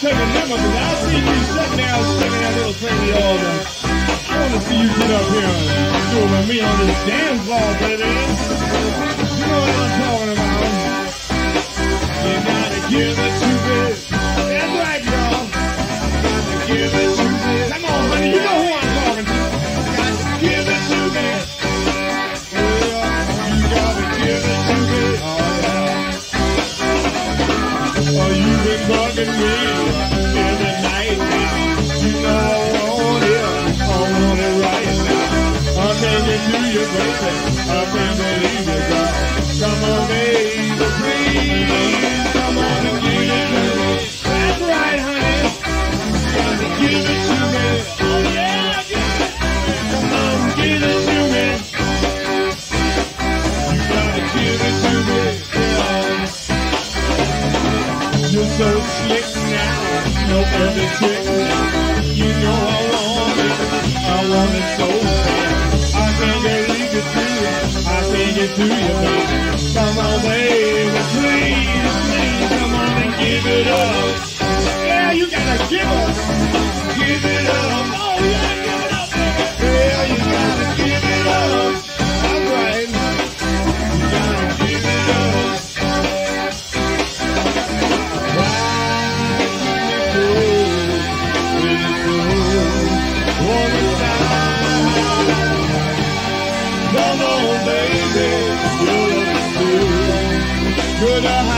Taking I see you sitting there singing that little thing you all the I want to see you get up here and with me on this dance floor, baby. You know what I'm talking about. You gotta give it to bugging me night now. You know I want it. I want it right now. I to you. I can't believe. Come on, baby, please. Come on and give it to me. That's right, honey. Give it You're so slick now, know every trick now. You know I want it, I want it so bad. I can't get leave it to you, I can't get to you, baby. Come on, baby, please, please, come on and give it up. Yeah, you gotta give up, give it up. Good.